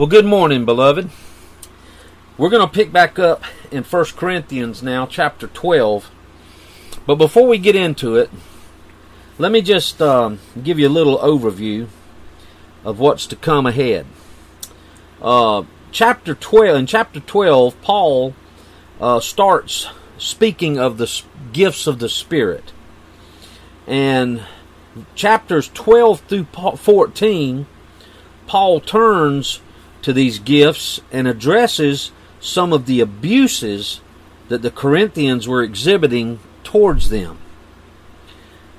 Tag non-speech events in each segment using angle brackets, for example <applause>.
Well, good morning, beloved. We're going to pick back up in 1 Corinthians now, chapter 12. But before we get into it, let me just um, give you a little overview of what's to come ahead. Uh, chapter 12, in chapter 12, Paul uh, starts speaking of the gifts of the Spirit. And chapters 12 through 14, Paul turns to these gifts and addresses some of the abuses that the Corinthians were exhibiting towards them.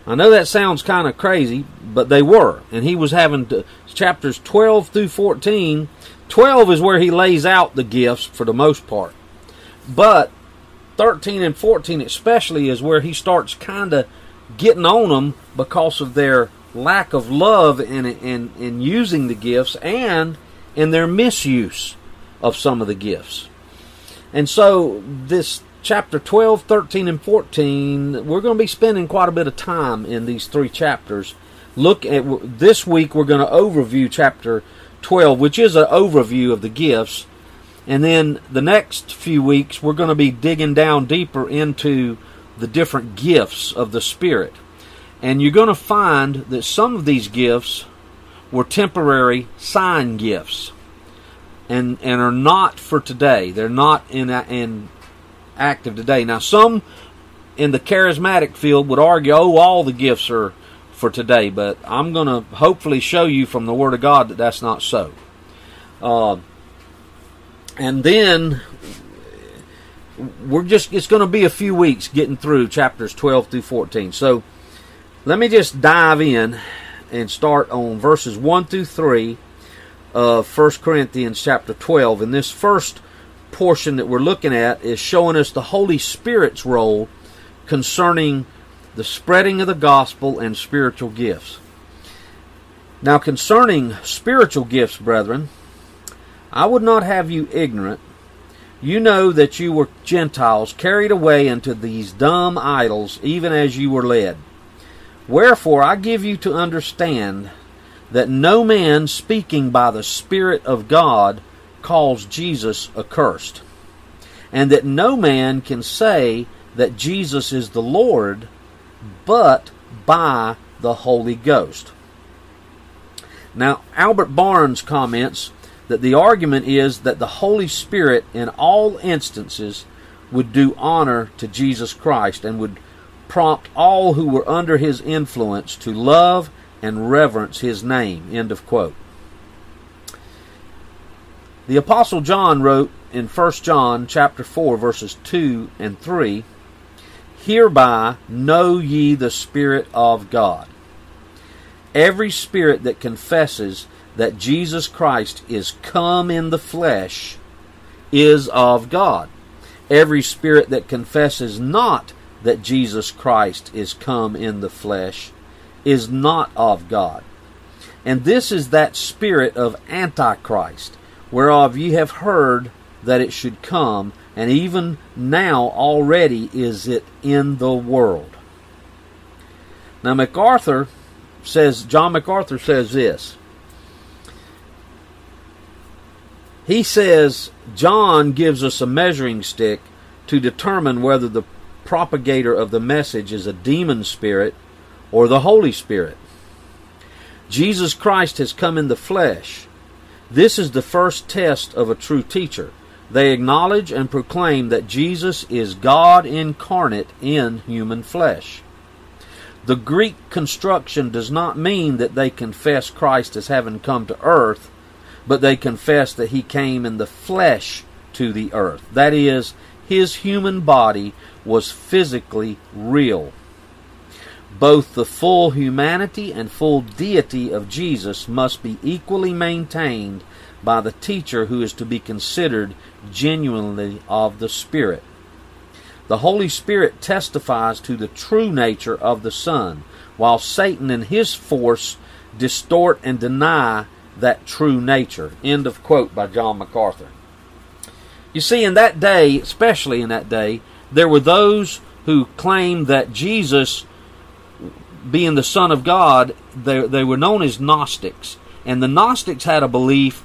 I know that sounds kind of crazy, but they were. And he was having to, chapters 12 through 14. 12 is where he lays out the gifts for the most part. But 13 and 14 especially is where he starts kind of getting on them because of their lack of love in, in, in using the gifts and in their misuse of some of the gifts. And so, this chapter 12, 13, and 14, we're going to be spending quite a bit of time in these three chapters. Look at this week, we're going to overview chapter 12, which is an overview of the gifts. And then the next few weeks, we're going to be digging down deeper into the different gifts of the Spirit. And you're going to find that some of these gifts were temporary sign gifts and and are not for today. They're not in in active today. Now some in the charismatic field would argue, "Oh, all the gifts are for today," but I'm going to hopefully show you from the Word of God that that's not so. Uh, and then we're just it's going to be a few weeks getting through chapters 12 through 14. So let me just dive in and start on verses 1 through 3 of 1 Corinthians chapter 12. And this first portion that we're looking at is showing us the Holy Spirit's role concerning the spreading of the gospel and spiritual gifts. Now, concerning spiritual gifts, brethren, I would not have you ignorant. You know that you were Gentiles carried away into these dumb idols, even as you were led. Wherefore I give you to understand that no man speaking by the Spirit of God calls Jesus accursed, and that no man can say that Jesus is the Lord but by the Holy Ghost. Now, Albert Barnes comments that the argument is that the Holy Spirit in all instances would do honor to Jesus Christ and would prompt all who were under his influence to love and reverence his name. End of quote. The apostle John wrote in 1 John chapter 4 verses 2 and 3, Hereby know ye the spirit of God. Every spirit that confesses that Jesus Christ is come in the flesh is of God. Every spirit that confesses not that Jesus Christ is come in the flesh is not of God. And this is that spirit of Antichrist, whereof ye have heard that it should come, and even now already is it in the world. Now, MacArthur says, John MacArthur says this. He says John gives us a measuring stick to determine whether the propagator of the message is a demon spirit or the Holy Spirit. Jesus Christ has come in the flesh. This is the first test of a true teacher. They acknowledge and proclaim that Jesus is God incarnate in human flesh. The Greek construction does not mean that they confess Christ as having come to earth, but they confess that he came in the flesh to the earth. That is, his human body was physically real. Both the full humanity and full deity of Jesus must be equally maintained by the teacher who is to be considered genuinely of the Spirit. The Holy Spirit testifies to the true nature of the Son, while Satan and his force distort and deny that true nature. End of quote by John MacArthur. You see, in that day, especially in that day, there were those who claimed that Jesus, being the Son of God, they, they were known as Gnostics. And the Gnostics had a belief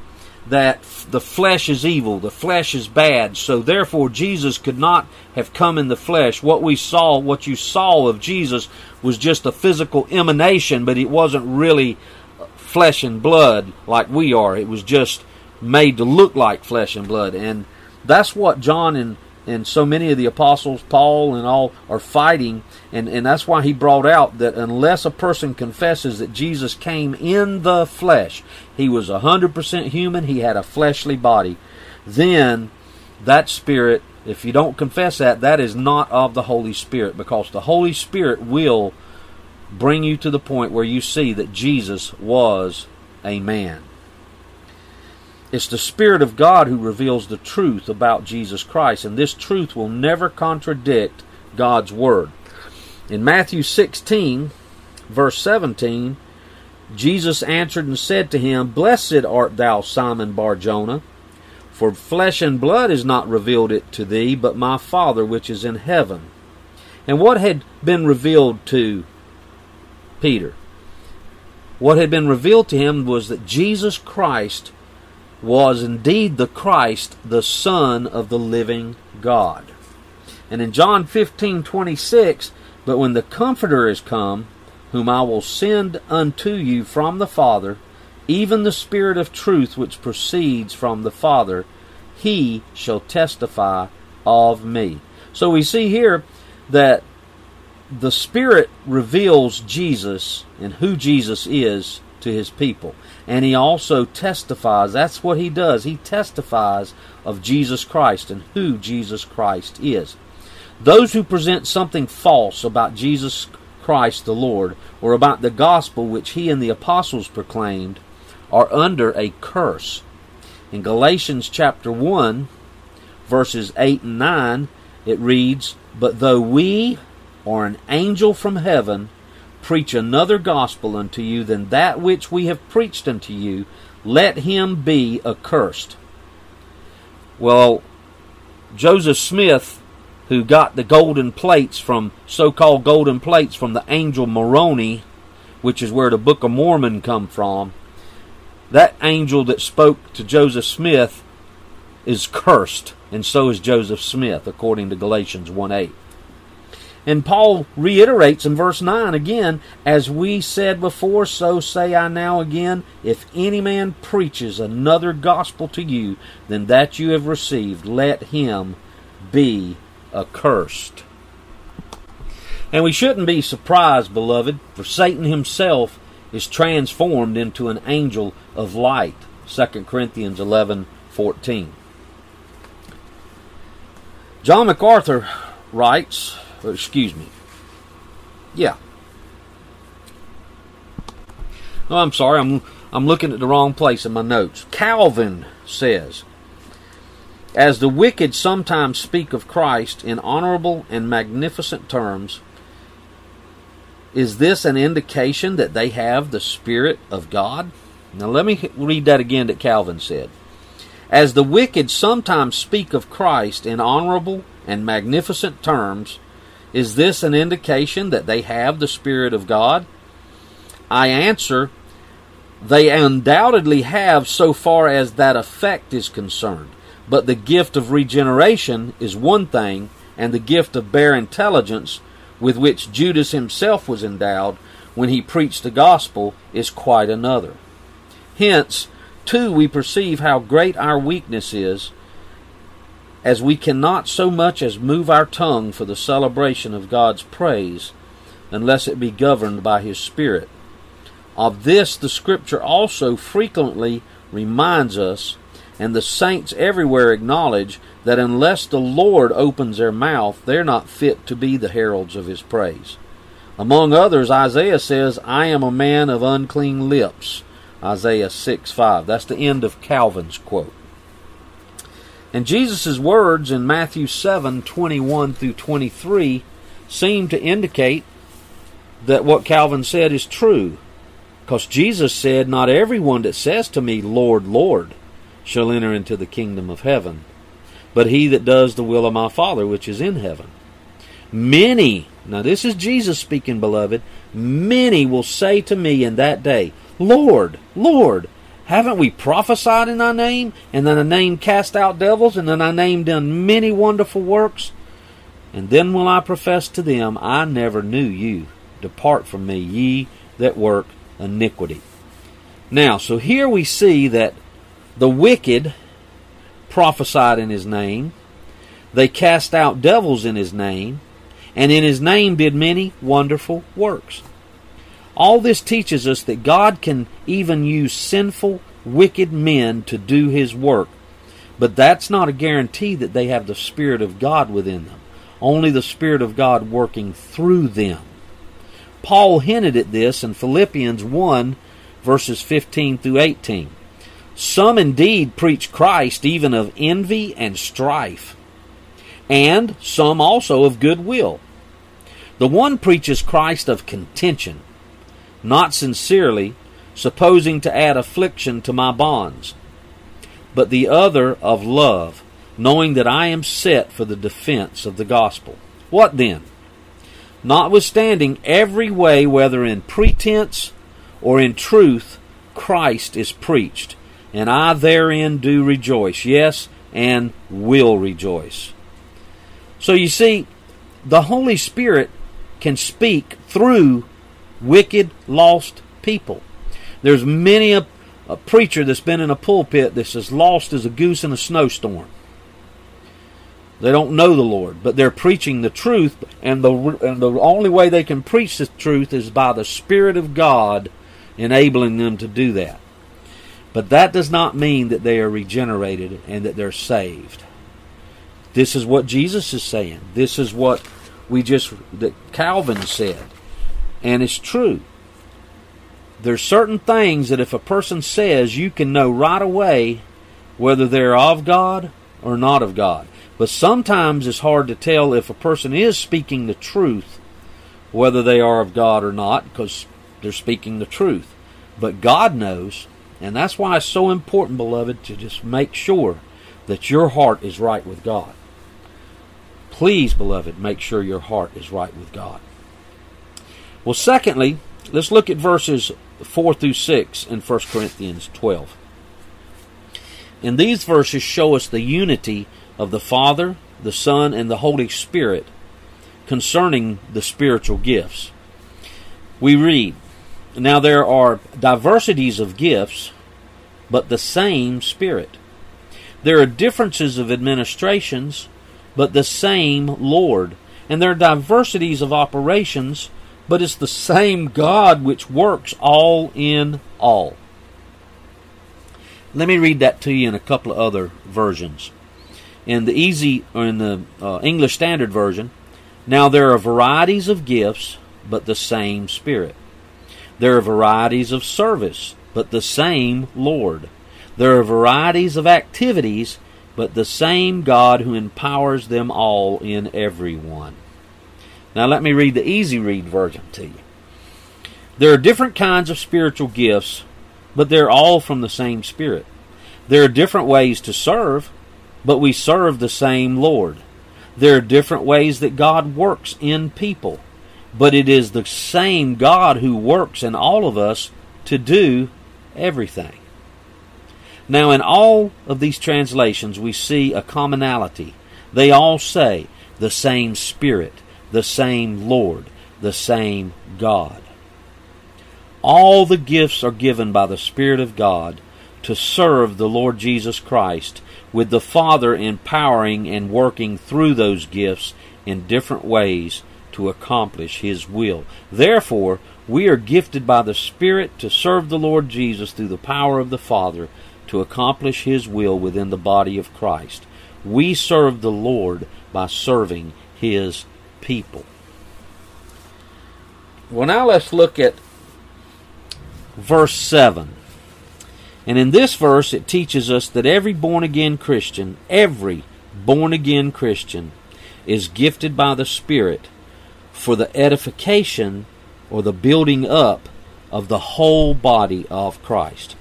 that the flesh is evil, the flesh is bad, so therefore Jesus could not have come in the flesh. What we saw, what you saw of Jesus was just a physical emanation, but it wasn't really flesh and blood like we are. It was just made to look like flesh and blood. And that's what John and and so many of the apostles, Paul and all, are fighting, and, and that's why he brought out that unless a person confesses that Jesus came in the flesh, he was 100% human, he had a fleshly body, then that spirit, if you don't confess that, that is not of the Holy Spirit, because the Holy Spirit will bring you to the point where you see that Jesus was a man. It's the Spirit of God who reveals the truth about Jesus Christ, and this truth will never contradict God's Word. In Matthew 16, verse 17, Jesus answered and said to him, Blessed art thou, Simon Barjona, for flesh and blood has not revealed it to thee, but my Father which is in heaven. And what had been revealed to Peter? What had been revealed to him was that Jesus Christ was indeed the Christ, the Son of the living God. And in John 15 26, but when the Comforter is come, whom I will send unto you from the Father, even the Spirit of truth which proceeds from the Father, he shall testify of me. So we see here that the Spirit reveals Jesus and who Jesus is to his people and he also testifies. That's what he does. He testifies of Jesus Christ and who Jesus Christ is. Those who present something false about Jesus Christ the Lord or about the gospel which he and the apostles proclaimed are under a curse. In Galatians chapter 1, verses 8 and 9, it reads, But though we or an angel from heaven preach another gospel unto you than that which we have preached unto you, let him be accursed. Well, Joseph Smith, who got the golden plates from so called golden plates from the angel Moroni, which is where the Book of Mormon come from, that angel that spoke to Joseph Smith is cursed, and so is Joseph Smith, according to Galatians 1 8. And Paul reiterates in verse 9 again, as we said before, so say I now again, if any man preaches another gospel to you than that you have received, let him be accursed. And we shouldn't be surprised, beloved, for Satan himself is transformed into an angel of light. 2 Corinthians 11 14. John MacArthur writes, or excuse me. Yeah. Oh, I'm sorry. I'm I'm looking at the wrong place in my notes. Calvin says, as the wicked sometimes speak of Christ in honorable and magnificent terms, is this an indication that they have the Spirit of God? Now, let me read that again that Calvin said. As the wicked sometimes speak of Christ in honorable and magnificent terms, is this an indication that they have the Spirit of God? I answer, they undoubtedly have so far as that effect is concerned. But the gift of regeneration is one thing, and the gift of bare intelligence, with which Judas himself was endowed when he preached the gospel, is quite another. Hence, too, we perceive how great our weakness is as we cannot so much as move our tongue for the celebration of God's praise unless it be governed by His Spirit. Of this the Scripture also frequently reminds us, and the saints everywhere acknowledge that unless the Lord opens their mouth, they're not fit to be the heralds of His praise. Among others, Isaiah says, I am a man of unclean lips. Isaiah 6 5. That's the end of Calvin's quote. And Jesus' words in Matthew 7 21 through 23 seem to indicate that what Calvin said is true. Because Jesus said, Not everyone that says to me, Lord, Lord, shall enter into the kingdom of heaven, but he that does the will of my Father which is in heaven. Many, now this is Jesus speaking, beloved, many will say to me in that day, Lord, Lord, Haven't we prophesied in thy name? And then thy name cast out devils? And then thy name done many wonderful works? And then will I profess to them, I never knew you. Depart from me, ye that work iniquity. Now, so here we see that the wicked prophesied in his name, they cast out devils in his name, and in his name did many wonderful works. All this teaches us that God can even use sinful, wicked men to do his work, but that's not a guarantee that they have the Spirit of God within them. Only the Spirit of God working through them. Paul hinted at this in Philippians 1, verses 15 through 18. Some indeed preach Christ even of envy and strife, and some also of goodwill. The one preaches Christ of contention not sincerely, supposing to add affliction to my bonds, but the other of love, knowing that I am set for the defense of the gospel. What then? Notwithstanding every way, whether in pretense or in truth, Christ is preached, and I therein do rejoice, yes, and will rejoice. So you see, the Holy Spirit can speak through wicked, lost people. There's many a, a preacher that's been in a pulpit that's as lost as a goose in a snowstorm. They don't know the Lord, but they're preaching the truth, and the and the only way they can preach the truth is by the Spirit of God enabling them to do that. But that does not mean that they are regenerated and that they're saved. This is what Jesus is saying. This is what we just that Calvin said. And it's true. There's certain things that if a person says, you can know right away whether they're of God or not of God. But sometimes it's hard to tell if a person is speaking the truth, whether they are of God or not, because they're speaking the truth. But God knows, and that's why it's so important, beloved, to just make sure that your heart is right with God. Please, beloved, make sure your heart is right with God. Well, secondly, let's look at verses 4 through 6 in 1 Corinthians 12. And these verses show us the unity of the Father, the Son, and the Holy Spirit concerning the spiritual gifts. We read, Now there are diversities of gifts, but the same Spirit. There are differences of administrations, but the same Lord. And there are diversities of operations, but it's the same God which works all in all. Let me read that to you in a couple of other versions. In the easy or in the uh, English Standard Version, now there are varieties of gifts, but the same Spirit. There are varieties of service, but the same Lord. There are varieties of activities, but the same God who empowers them all in everyone. Now, let me read the easy read version to you. There are different kinds of spiritual gifts, but they're all from the same Spirit. There are different ways to serve, but we serve the same Lord. There are different ways that God works in people, but it is the same God who works in all of us to do everything. Now, in all of these translations, we see a commonality. They all say the same Spirit, the same Lord, the same God. All the gifts are given by the Spirit of God to serve the Lord Jesus Christ, with the Father empowering and working through those gifts in different ways to accomplish His will. Therefore, we are gifted by the Spirit to serve the Lord Jesus through the power of the Father to accomplish His will within the body of Christ. We serve the Lord by serving His people. Well, now let's look at verse 7. And in this verse, it teaches us that every born again Christian, every born again Christian, is gifted by the Spirit for the edification or the building up of the whole body of Christ.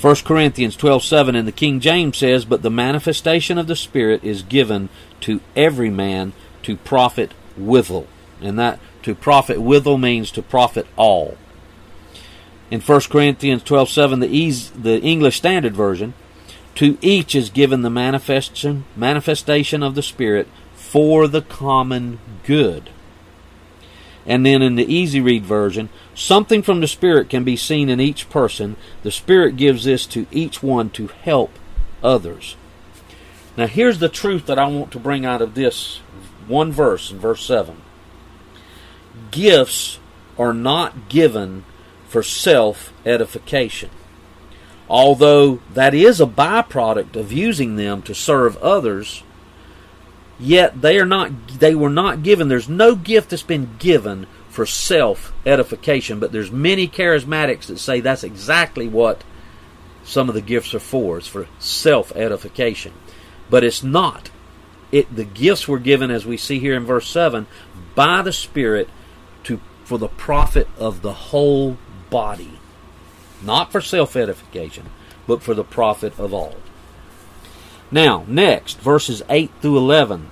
1 Corinthians 12:7 in the King James says, "But the manifestation of the Spirit is given to every man to profit withal. And that to profit withal means to profit all. In 1 Corinthians 12:7, the, easy, the English Standard Version, to each is given the manifestation manifestation of the Spirit for the common good. And then in the easy read version, something from the Spirit can be seen in each person. The Spirit gives this to each one to help others. Now, here's the truth that I want to bring out of this one verse in verse 7. Gifts are not given for self edification. Although that is a byproduct of using them to serve others, yet they are not they were not given there's no gift that's been given for self edification but there's many charismatics that say that's exactly what some of the gifts are for it's for self edification but it's not it the gifts were given as we see here in verse 7 by the spirit to for the profit of the whole body not for self edification but for the profit of all now, next, verses 8 through 11.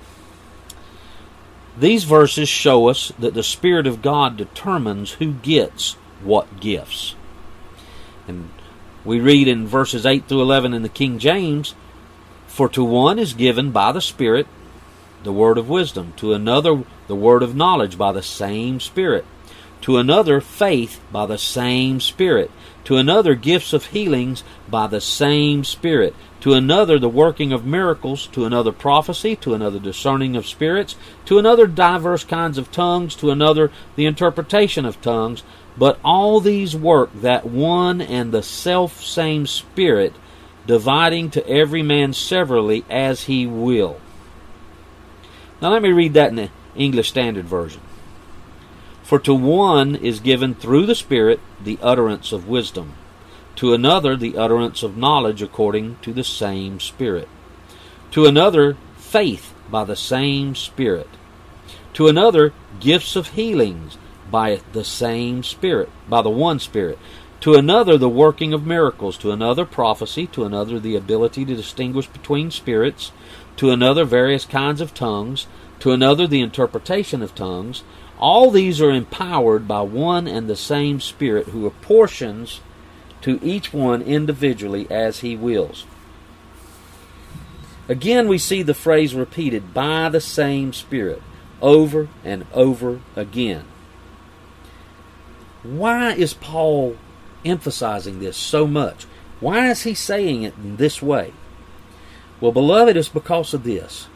These verses show us that the Spirit of God determines who gets what gifts. And we read in verses 8 through 11 in the King James For to one is given by the Spirit the word of wisdom, to another the word of knowledge by the same Spirit, to another faith by the same Spirit, to another gifts of healings by the same Spirit, to another the working of miracles, to another prophecy, to another discerning of spirits, to another diverse kinds of tongues, to another the interpretation of tongues. But all these work that one and the self same Spirit, dividing to every man severally as he will. Now let me read that in the English Standard Version. For to one is given through the Spirit the utterance of wisdom to another the utterance of knowledge according to the same Spirit, to another faith by the same Spirit, to another gifts of healings by the same Spirit, by the one Spirit, to another the working of miracles, to another prophecy, to another the ability to distinguish between spirits, to another various kinds of tongues, to another the interpretation of tongues. All these are empowered by one and the same Spirit who apportions to each one individually as he wills. Again, we see the phrase repeated by the same Spirit over and over again. Why is Paul emphasizing this so much? Why is he saying it in this way? Well, beloved, it's because of this.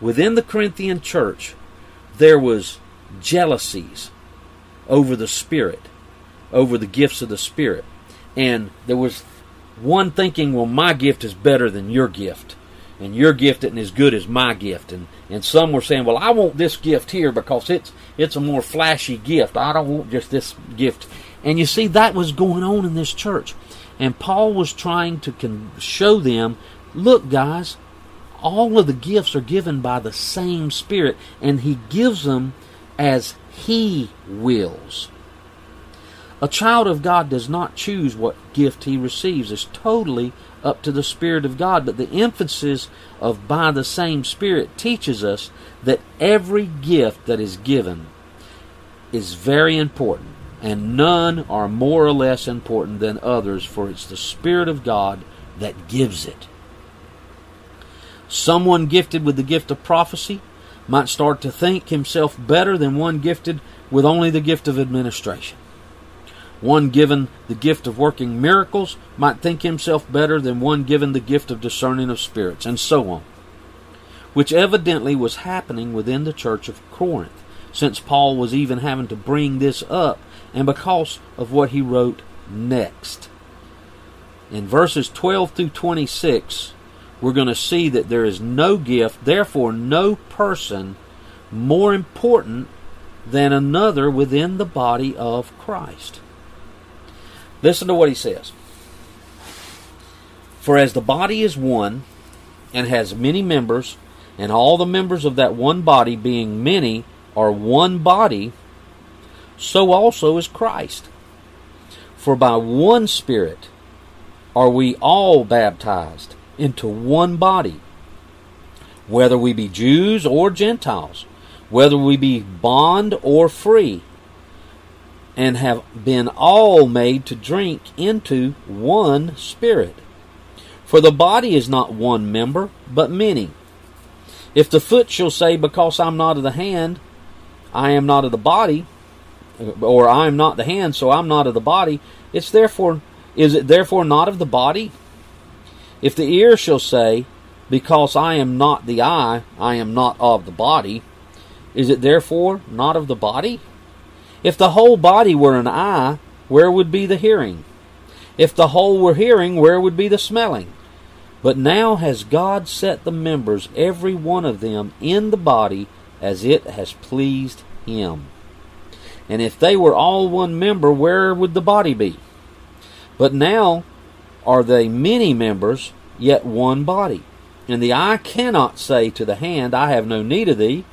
Within the Corinthian church, there was jealousies over the Spirit, over the gifts of the Spirit and there was one thinking, well, my gift is better than your gift, and your gift isn't as good as my gift, and and some were saying, well, I want this gift here because it's it's a more flashy gift. I don't want just this gift, and you see that was going on in this church, and Paul was trying to con- show them, look, guys, all of the gifts are given by the same Spirit, and He gives them as He wills. A child of God does not choose what gift he receives. It's totally up to the Spirit of God. But the emphasis of by the same Spirit teaches us that every gift that is given is very important, and none are more or less important than others, for it's the Spirit of God that gives it. Someone gifted with the gift of prophecy might start to think himself better than one gifted with only the gift of administration. One given the gift of working miracles might think himself better than one given the gift of discerning of spirits, and so on. Which evidently was happening within the church of Corinth, since Paul was even having to bring this up, and because of what he wrote next. In verses 12 through 26, we're going to see that there is no gift, therefore, no person more important than another within the body of Christ. Listen to what he says. For as the body is one and has many members, and all the members of that one body, being many, are one body, so also is Christ. For by one Spirit are we all baptized into one body, whether we be Jews or Gentiles, whether we be bond or free and have been all made to drink into one Spirit. For the body is not one member, but many. If the foot shall say, Because I'm not of the hand, I am not of the body, or I am not the hand, so I'm not of the body, it's therefore is it therefore not of the body? If the ear shall say, Because I am not the eye, I am not of the body, is it therefore not of the body? If the whole body were an eye, where would be the hearing? If the whole were hearing, where would be the smelling? But now has God set the members, every one of them, in the body as it has pleased Him. And if they were all one member, where would the body be? But now are they many members, yet one body. And the eye cannot say to the hand, I have no need of thee,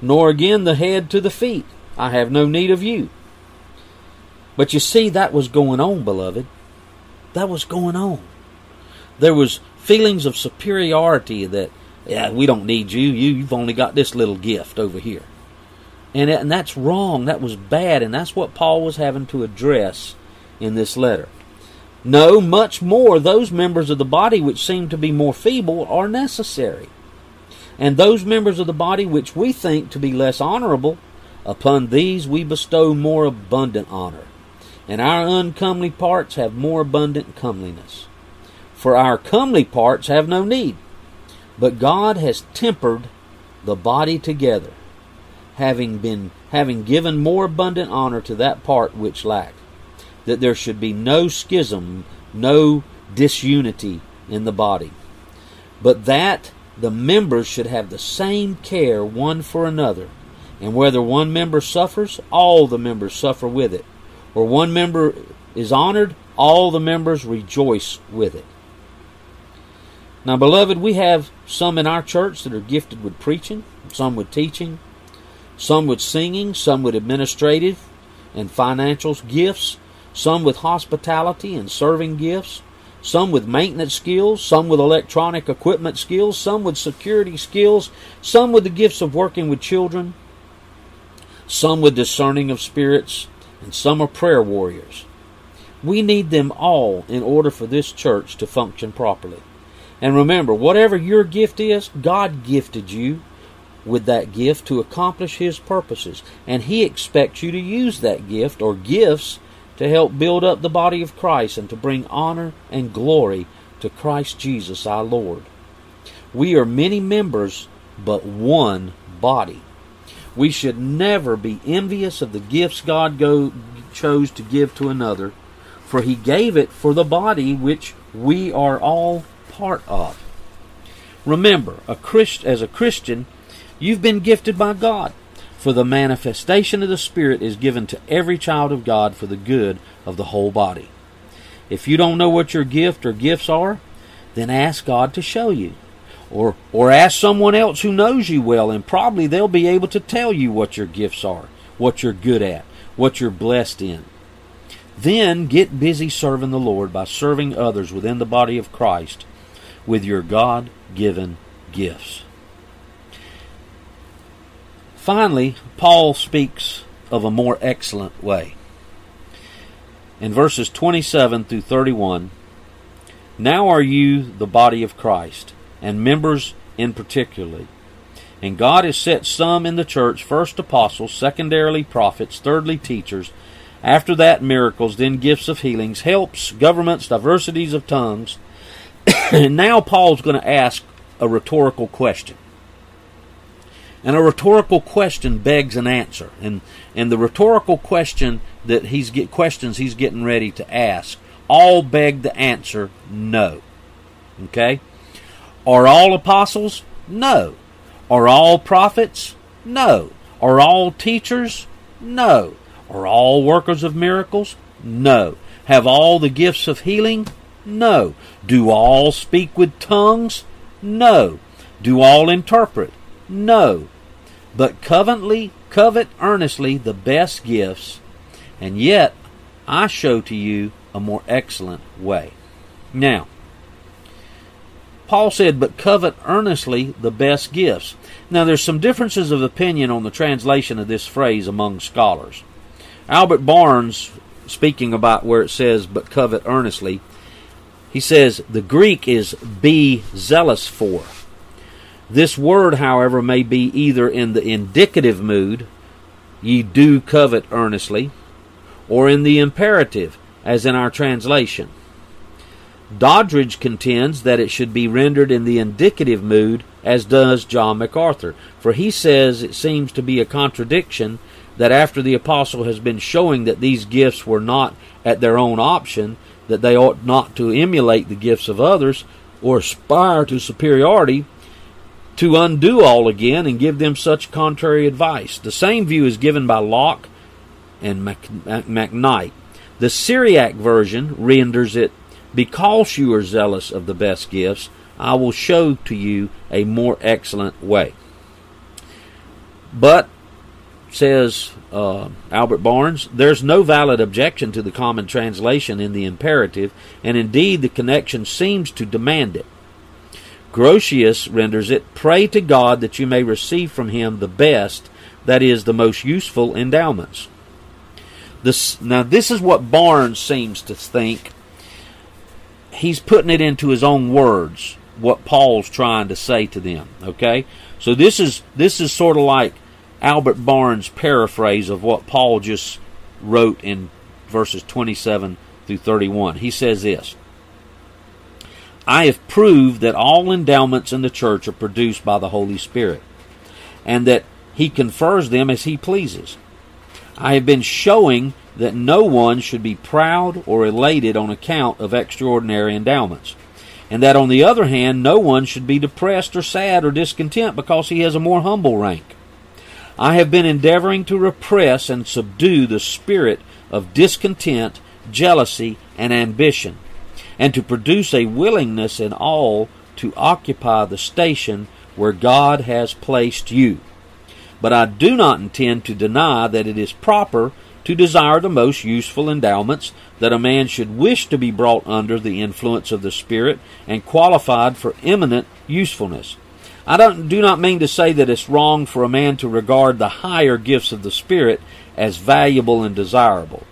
nor again the head to the feet, I have no need of you. But you see, that was going on, beloved. That was going on. There was feelings of superiority that, yeah, we don't need you. you you've only got this little gift over here. And, and that's wrong. That was bad. And that's what Paul was having to address in this letter. No, much more, those members of the body which seem to be more feeble are necessary. And those members of the body which we think to be less honorable, upon these we bestow more abundant honor. And our uncomely parts have more abundant comeliness. For our comely parts have no need. But God has tempered the body together, having been having given more abundant honor to that part which lacked that there should be no schism, no disunity in the body, but that the members should have the same care one for another. And whether one member suffers, all the members suffer with it. Or one member is honored, all the members rejoice with it. Now, beloved, we have some in our church that are gifted with preaching, some with teaching, some with singing, some with administrative and financial gifts, some with hospitality and serving gifts, some with maintenance skills, some with electronic equipment skills, some with security skills, some with the gifts of working with children, some with discerning of spirits, and some are prayer warriors. We need them all in order for this church to function properly. And remember, whatever your gift is, God gifted you with that gift to accomplish His purposes. And He expects you to use that gift or gifts to help build up the body of Christ and to bring honor and glory to Christ Jesus our Lord. We are many members, but one body. We should never be envious of the gifts God go, chose to give to another, for He gave it for the body which we are all part of. Remember, a Christ, as a Christian, you've been gifted by God. For the manifestation of the Spirit is given to every child of God for the good of the whole body. If you don't know what your gift or gifts are, then ask God to show you. Or, or ask someone else who knows you well, and probably they'll be able to tell you what your gifts are, what you're good at, what you're blessed in. Then get busy serving the Lord by serving others within the body of Christ with your God given gifts. Finally, Paul speaks of a more excellent way. In verses 27 through 31, now are you the body of Christ, and members in particularly. And God has set some in the church, first apostles, secondarily prophets, thirdly teachers, after that miracles, then gifts of healings, helps, governments, diversities of tongues. and <coughs> now Paul's going to ask a rhetorical question. And a rhetorical question begs an answer. And, and the rhetorical question that he's get questions he's getting ready to ask all beg the answer no. Okay? Are all apostles? No. Are all prophets? No. Are all teachers? No. Are all workers of miracles? No. Have all the gifts of healing? No. Do all speak with tongues? No. Do all interpret? No but covetly covet earnestly the best gifts, and yet I show to you a more excellent way. Now, Paul said, but covet earnestly the best gifts. Now, there's some differences of opinion on the translation of this phrase among scholars. Albert Barnes, speaking about where it says, but covet earnestly, he says, the Greek is be zealous for. This word, however, may be either in the indicative mood, ye do covet earnestly, or in the imperative, as in our translation. Doddridge contends that it should be rendered in the indicative mood, as does John MacArthur, for he says it seems to be a contradiction that after the apostle has been showing that these gifts were not at their own option, that they ought not to emulate the gifts of others or aspire to superiority, to undo all again and give them such contrary advice. The same view is given by Locke and MacKnight. The Syriac version renders it, Because you are zealous of the best gifts, I will show to you a more excellent way. But, says uh, Albert Barnes, there's no valid objection to the common translation in the imperative, and indeed the connection seems to demand it. Grotius renders it, Pray to God that you may receive from him the best, that is, the most useful endowments. This, now, this is what Barnes seems to think. He's putting it into his own words, what Paul's trying to say to them. Okay? So this is this is sort of like Albert Barnes' paraphrase of what Paul just wrote in verses 27 through 31. He says this I have proved that all endowments in the church are produced by the Holy Spirit, and that He confers them as He pleases. I have been showing that no one should be proud or elated on account of extraordinary endowments, and that on the other hand, no one should be depressed or sad or discontent because he has a more humble rank. I have been endeavoring to repress and subdue the spirit of discontent, jealousy, and ambition and to produce a willingness in all to occupy the station where God has placed you. But I do not intend to deny that it is proper to desire the most useful endowments, that a man should wish to be brought under the influence of the Spirit and qualified for eminent usefulness. I don't, do not mean to say that it's wrong for a man to regard the higher gifts of the Spirit as valuable and desirable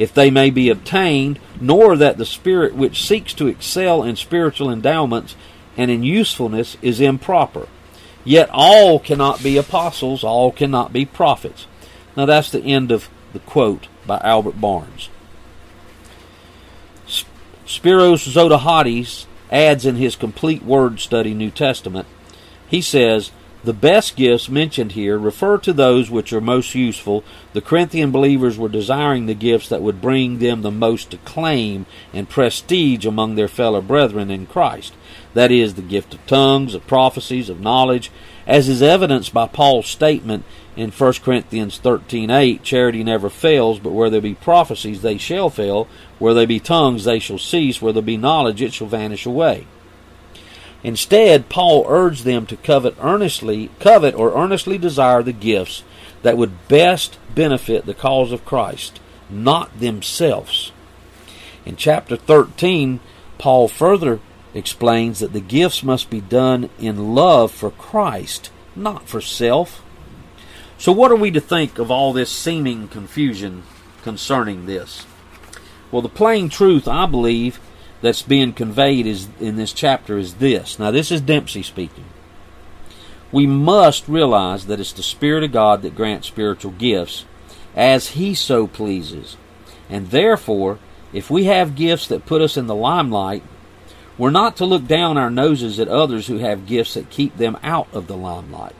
if they may be obtained, nor that the spirit which seeks to excel in spiritual endowments and in usefulness is improper. Yet all cannot be apostles, all cannot be prophets. Now that's the end of the quote by Albert Barnes. Spiros Zodhiates adds in his complete word study New Testament, he says, the best gifts mentioned here refer to those which are most useful. The Corinthian believers were desiring the gifts that would bring them the most acclaim and prestige among their fellow brethren in Christ. That is, the gift of tongues, of prophecies, of knowledge, as is evidenced by Paul's statement in 1 Corinthians 13:8, charity never fails, but where there be prophecies they shall fail, where there be tongues they shall cease, where there be knowledge it shall vanish away. Instead, Paul urged them to covet earnestly, covet or earnestly desire the gifts that would best benefit the cause of Christ, not themselves. In chapter 13, Paul further explains that the gifts must be done in love for Christ, not for self. So, what are we to think of all this seeming confusion concerning this? Well, the plain truth, I believe, that's being conveyed is in this chapter is this. Now this is Dempsey speaking. We must realize that it's the Spirit of God that grants spiritual gifts as He so pleases. And therefore, if we have gifts that put us in the limelight, we're not to look down our noses at others who have gifts that keep them out of the limelight.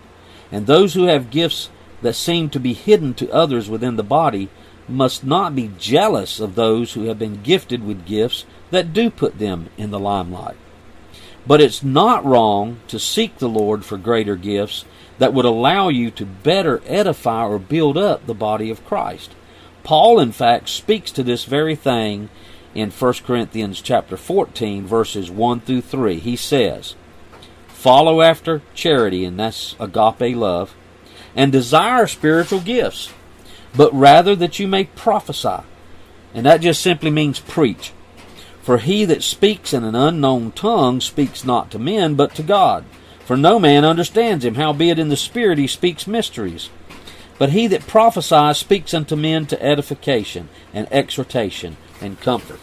And those who have gifts that seem to be hidden to others within the body must not be jealous of those who have been gifted with gifts that do put them in the limelight. But it's not wrong to seek the Lord for greater gifts that would allow you to better edify or build up the body of Christ. Paul in fact speaks to this very thing in 1 Corinthians chapter 14 verses 1 through 3. He says, "Follow after charity and that's agape love, and desire spiritual gifts, but rather that you may prophesy." And that just simply means preach. For he that speaks in an unknown tongue speaks not to men, but to God. For no man understands him, howbeit in the Spirit he speaks mysteries. But he that prophesies speaks unto men to edification and exhortation and comfort.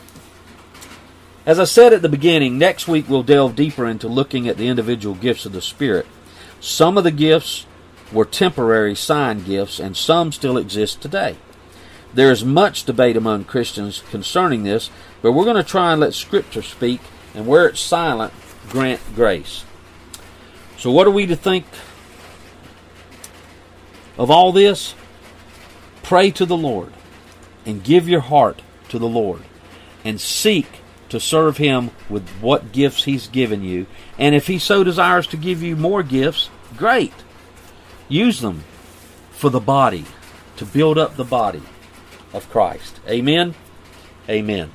As I said at the beginning, next week we'll delve deeper into looking at the individual gifts of the Spirit. Some of the gifts were temporary sign gifts, and some still exist today. There is much debate among Christians concerning this, but we're going to try and let Scripture speak, and where it's silent, grant grace. So, what are we to think of all this? Pray to the Lord and give your heart to the Lord and seek to serve Him with what gifts He's given you. And if He so desires to give you more gifts, great. Use them for the body, to build up the body of Christ. Amen. Amen.